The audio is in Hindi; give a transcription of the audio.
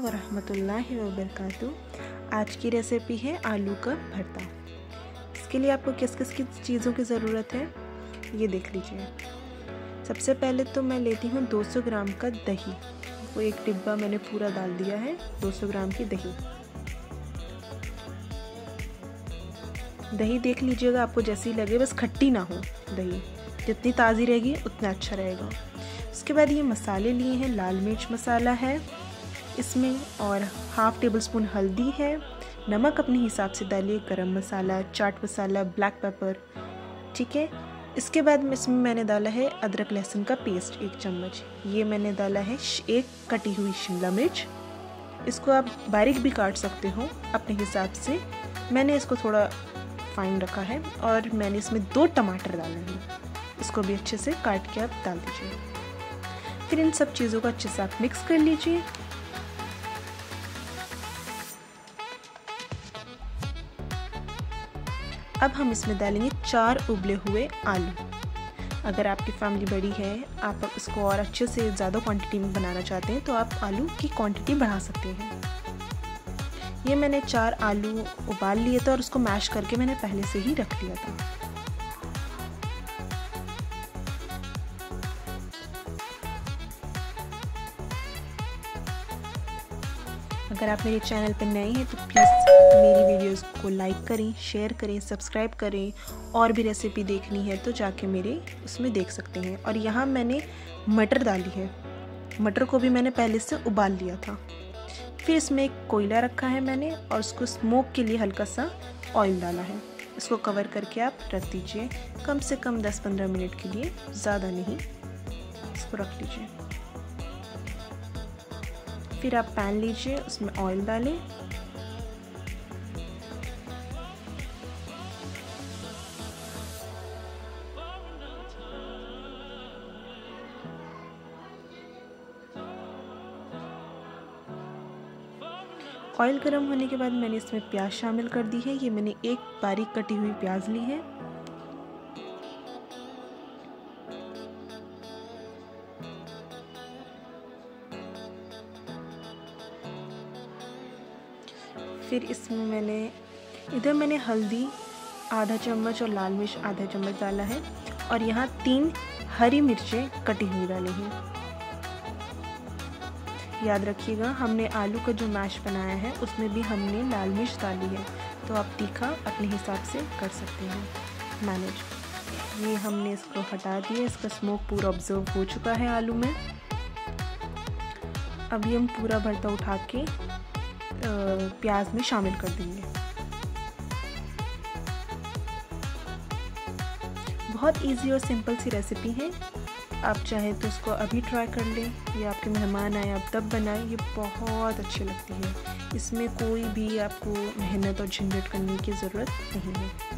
वरहमतुल्लाहि वबरकातुहू। आज की रेसिपी है आलू का भरता। इसके लिए आपको किस किस की चीज़ों की ज़रूरत है, ये देख लीजिए। सबसे पहले तो मैं लेती हूँ 200 ग्राम का दही। वो एक डिब्बा मैंने पूरा डाल दिया है 200 ग्राम की दही। दही देख लीजिएगा, आपको जैसी लगे, बस खट्टी ना हो दही। जितनी ताज़ी रहेगी, उतना अच्छा रहेगा। उसके बाद ये मसाले लिए हैं, लाल मिर्च मसाला है, इसमें और हाफ़ टेबल स्पून हल्दी है, नमक अपने हिसाब से डालिए, गरम मसाला, चाट मसाला, ब्लैक पेपर, ठीक है? इसके बाद इसमें मैंने डाला है अदरक लहसुन का पेस्ट एक चम्मच। ये मैंने डाला है एक कटी हुई शिमला मिर्च। इसको आप बारीक भी काट सकते हो अपने हिसाब से। मैंने इसको थोड़ा फाइन रखा है और मैंने इसमें दो टमाटर डाले हैं। इसको भी अच्छे से काट के आप डाल दीजिए। फिर इन सब चीज़ों को अच्छे से आप मिक्स कर लीजिए। अब हम इसमें डालेंगे चार उबले हुए आलू। अगर आपकी फैमिली बड़ी है, आप इसको और अच्छे से ज़्यादा क्वांटिटी में बनाना चाहते हैं तो आप आलू की क्वांटिटी बढ़ा सकते हैं। ये मैंने चार आलू उबाल लिए थे और उसको मैश करके मैंने पहले से ही रख लिया था। अगर आप मेरे चैनल पर नए हैं तो प्लीज़ मेरी वीडियोस को लाइक करें, शेयर करें, सब्सक्राइब करें, और भी रेसिपी देखनी है तो जाके मेरे उसमें देख सकते हैं। और यहाँ मैंने मटर डाली है। मटर को भी मैंने पहले से उबाल लिया था। फिर इसमें एक कोयला रखा है मैंने और उसको स्मोक के लिए हल्का सा ऑयल डाला है। इसको कवर करके आप रख दीजिए। कम से कम 10-15 मिनट के लिए, ज़्यादा नहीं। इसको रख लीजिए। फिर आप पैन लीजिए, उसमें ऑयल डालें। ऑयल गर्म होने के बाद मैंने इसमें प्याज शामिल कर दी है। ये मैंने एक बारीक कटी हुई प्याज ली है। फिर इसमें मैंने, इधर मैंने हल्दी, आधा चम्मच और लाल मिर्च, आधा चम्मच डाला है। और यहाँ तीन हरी मिर्चें कटी हुई डाली हैं। याद रखिएगा, हमने आलू का जो मैश बनाया है, उसमें भी हमने लाल मिर्च डाली है। तो आप तीखा अपने हिसाब से कर सकते हैं, मैनेज। ये हमने इसको हटा दिया, इसका स्मोक पूरा ऑब्ज़र्व हो चुका है आलू में। अभी हम पूरा भरता उठा के प्याज में शामिल कर देंगे। बहुत इजी और सिंपल सी रेसिपी है। आप चाहें तो इसको अभी ट्राई कर लें, या आपके मेहमान आए, आप तब बनाएँ, ये बहुत अच्छी लगती है। इसमें कोई भी आपको मेहनत और झंझट करने की ज़रूरत नहीं है।